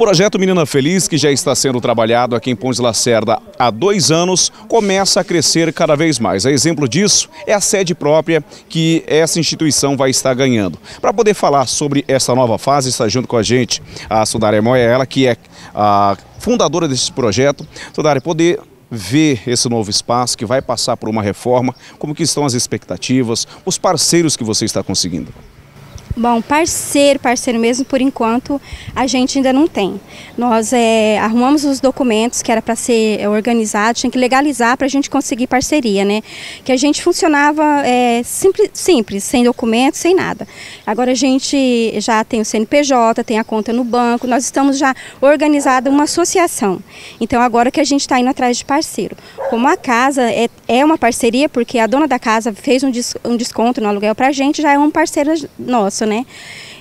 projeto Menina Feliz, que já está sendo trabalhado aqui em Pontes Lacerda há dois anos, começa a crescer cada vez mais. A exemplo disso é a sede própria que essa instituição vai estar ganhando. Para poder falar sobre essa nova fase, está junto com a gente a Sudária Moia, ela que é a fundadora desse projeto. Sudária, poder ver esse novo espaço que vai passar por uma reforma, como que estão as expectativas, os parceiros que você está conseguindo? Bom, parceiro, parceiro mesmo, por enquanto, a gente ainda não tem. Nós é, arrumamos os documentos que era para ser organizado, tinha que legalizar para a gente conseguir parceria, né? Que a gente funcionava é, simples, simples, sem documentos, sem nada. Agora a gente já tem o CNPJ, tem a conta no banco, nós estamos já organizada uma associação. Então agora que a gente está indo atrás de parceiro. Como a casa é, é uma parceria, porque a dona da casa fez um, des, um desconto no aluguel para a gente, já é um parceiro nosso né?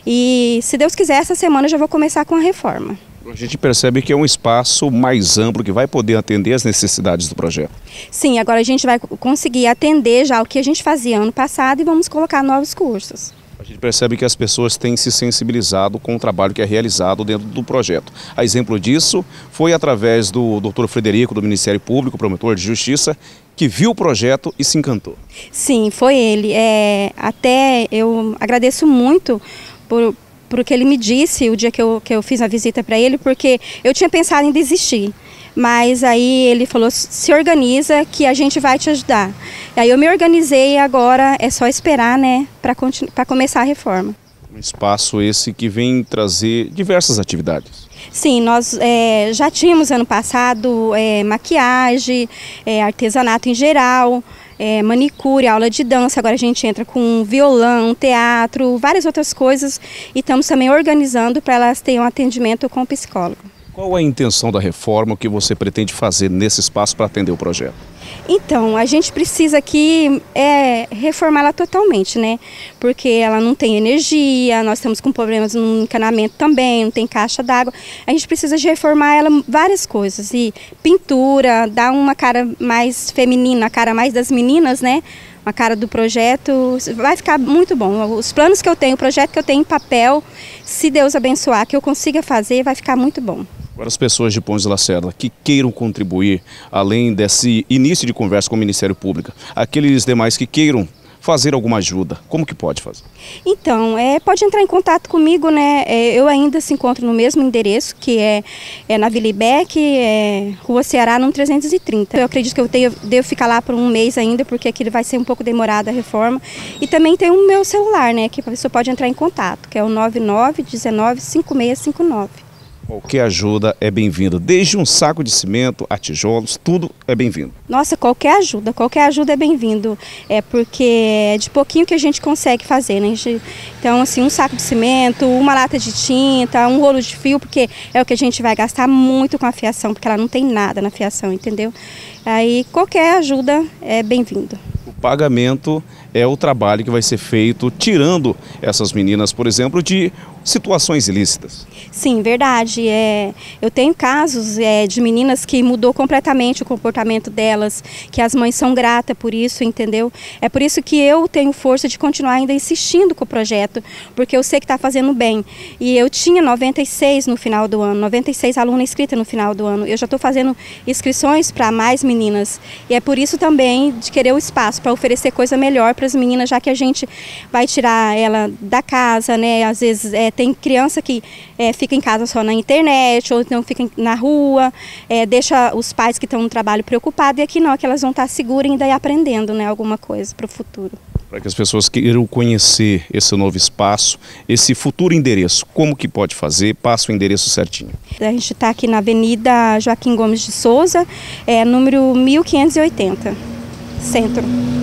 E se Deus quiser, essa semana eu já vou começar com a reforma. A gente percebe que é um espaço mais amplo que vai poder atender as necessidades do projeto. Sim, agora a gente vai conseguir atender já o que a gente fazia ano passado e vamos colocar novos cursos. Gente percebe que as pessoas têm se sensibilizado com o trabalho que é realizado dentro do projeto. A exemplo disso foi através do Dr. Frederico, do Ministério Público, promotor de Justiça, que viu o projeto e se encantou. Sim, foi ele. É, até eu agradeço muito por, por o que ele me disse o dia que eu, que eu fiz a visita para ele, porque eu tinha pensado em desistir. Mas aí ele falou: se organiza que a gente vai te ajudar. E aí eu me organizei e agora é só esperar né, para começar a reforma. Um espaço esse que vem trazer diversas atividades. Sim, nós é, já tínhamos ano passado é, maquiagem, é, artesanato em geral, manicure, aula de dança. Agora a gente entra com violão, teatro, várias outras coisas e estamos também organizando para elas terem um atendimento com o psicólogo. Qual a intenção da reforma, que você pretende fazer nesse espaço para atender o projeto? Então, a gente precisa aqui é, reformá-la totalmente, né? Porque ela não tem energia, nós estamos com problemas no encanamento também, não tem caixa d'água. A gente precisa de reformar ela várias coisas. E pintura, dar uma cara mais feminina, a cara mais das meninas, né? Uma cara do projeto, vai ficar muito bom. Os planos que eu tenho, o projeto que eu tenho em papel, se Deus abençoar, que eu consiga fazer, vai ficar muito bom. Para as pessoas de Pontes de Lacerda que queiram contribuir, além desse início de conversa com o Ministério Público, aqueles demais que queiram fazer alguma ajuda, como que pode fazer? Então, é, pode entrar em contato comigo, né? É, eu ainda se encontro no mesmo endereço, que é, é na Vila Ibeck, é, Rua Ceará, número 330. Eu acredito que eu tenho, devo ficar lá por um mês ainda, porque aqui vai ser um pouco demorada a reforma. E também tem o meu celular, né? Que a pessoa pode entrar em contato, que é o 99 19 5659. Qualquer ajuda é bem-vinda, desde um saco de cimento a tijolos, tudo é bem-vindo. Nossa, qualquer ajuda, qualquer ajuda é bem-vindo, é porque é de pouquinho que a gente consegue fazer, né? Então, assim, um saco de cimento, uma lata de tinta, um rolo de fio, porque é o que a gente vai gastar muito com a fiação, porque ela não tem nada na fiação, entendeu? Aí qualquer ajuda é bem-vindo. O pagamento é o trabalho que vai ser feito tirando essas meninas, por exemplo, de situações ilícitas. Sim, verdade. É, eu tenho casos é, de meninas que mudou completamente o comportamento delas, que as mães são gratas por isso, entendeu? É por isso que eu tenho força de continuar ainda insistindo com o projeto, porque eu sei que está fazendo bem. E eu tinha 96 no final do ano, 96 alunas inscritas no final do ano. Eu já estou fazendo inscrições para mais meninas. E é por isso também de querer o espaço para oferecer coisa melhor para as meninas, já que a gente vai tirar ela da casa, né? Às vezes é, tem criança que é, fica em casa só na internet, ou então fica na rua, é, deixa os pais que estão no trabalho preocupados, e aqui não, que elas vão estar seguras e ainda aprendendo né, alguma coisa para o futuro. Para que as pessoas queiram conhecer esse novo espaço, esse futuro endereço, como que pode fazer? Passa o endereço certinho. A gente está aqui na Avenida Joaquim Gomes de Souza, é, número 1580, centro.